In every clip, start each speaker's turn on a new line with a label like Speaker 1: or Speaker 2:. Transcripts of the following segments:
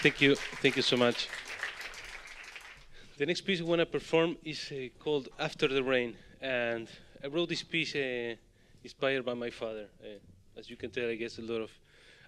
Speaker 1: Thank you. Thank you so much. The next piece I want to perform is uh, called After the Rain. And I wrote this piece uh, inspired by my father. Uh, as you can tell, I guess a lot of,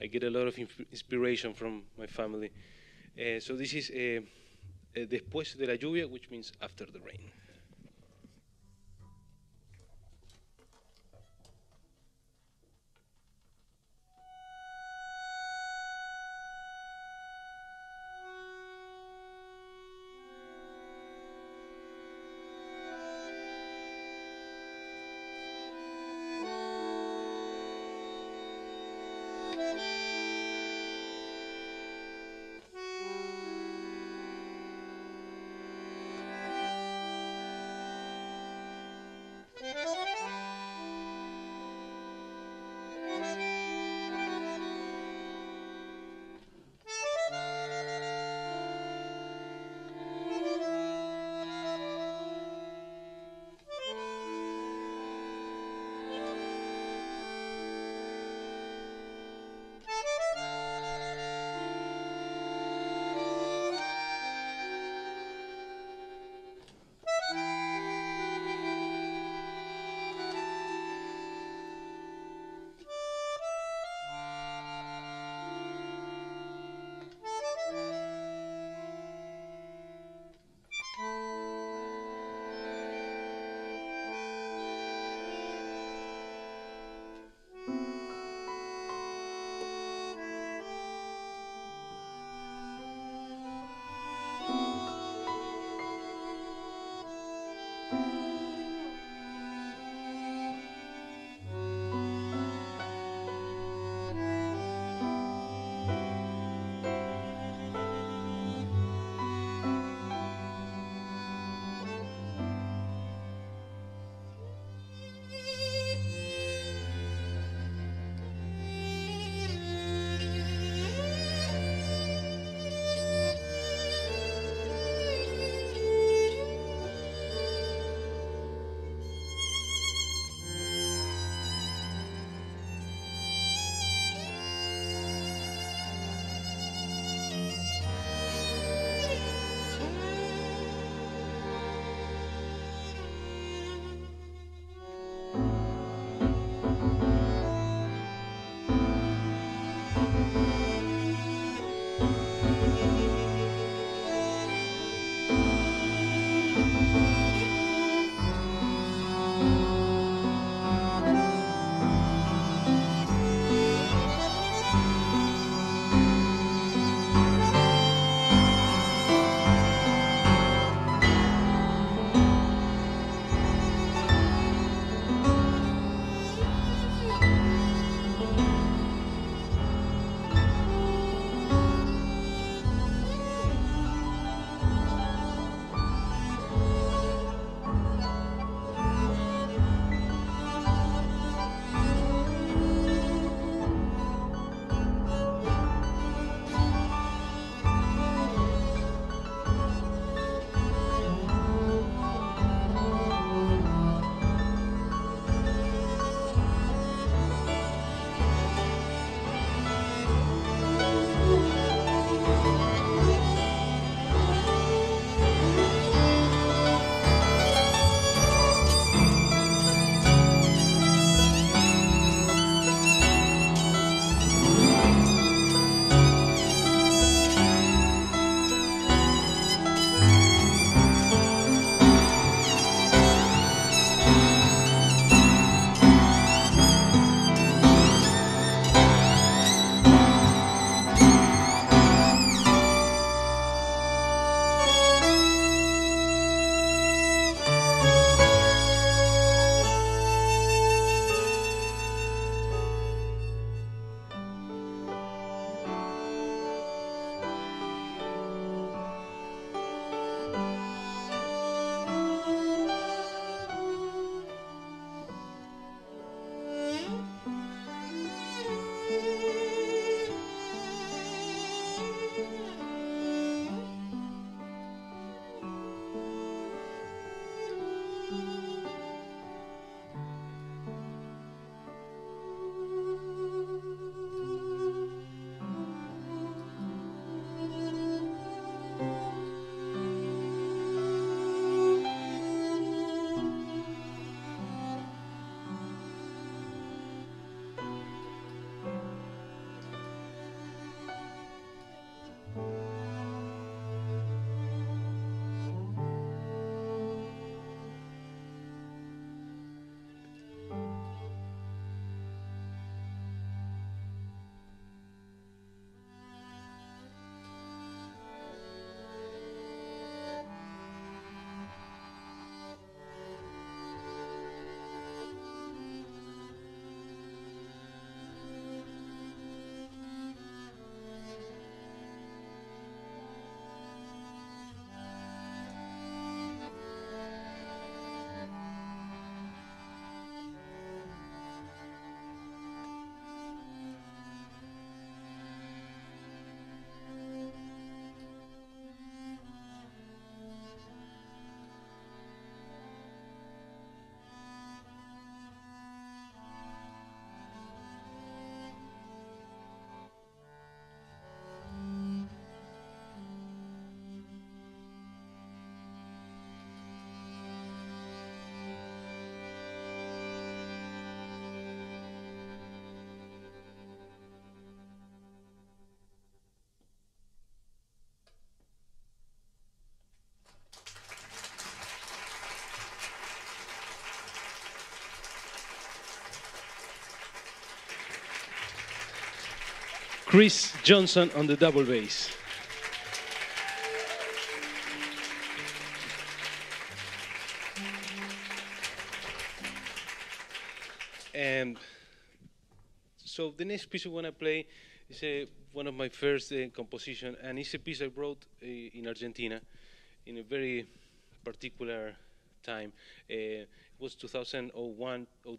Speaker 1: I get a lot of inspiration from my family. Uh, so this is uh, uh, Después de la lluvia, which means after the rain. Chris Johnson on the double bass. And so the next piece I want to play is uh, one of my first uh, composition, and it's a piece I wrote uh, in Argentina in a very particular time. Uh, it was 2001, 02.